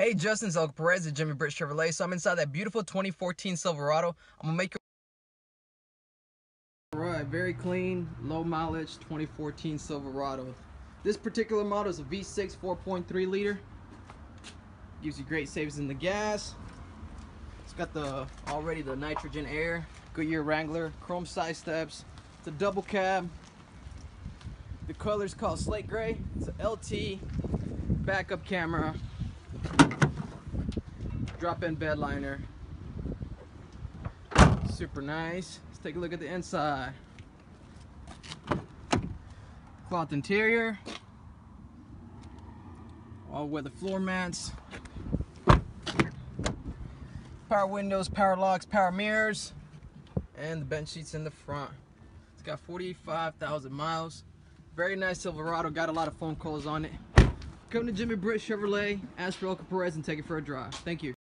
Hey, Justin Zelka Perez at Jimmy Britt Chevrolet. So I'm inside that beautiful 2014 Silverado. I'm gonna make All right, very clean, low mileage 2014 Silverado. This particular model is a V6 4.3 liter. Gives you great savings in the gas. It's got the already the nitrogen air, Goodyear Wrangler, chrome side steps. It's a double cab. The color is called slate gray. It's a LT backup camera, drop-in bed liner. Super nice. Let's take a look at the inside. Cloth interior. All weather floor mats. Power windows, power locks, power mirrors, and the bench seats in the front. It's got 45,000 miles. Very nice Silverado. Got a lot of phone calls on it. Come to Jimmy Britt Chevrolet, ask for Elka Perez, and take it for a drive. Thank you.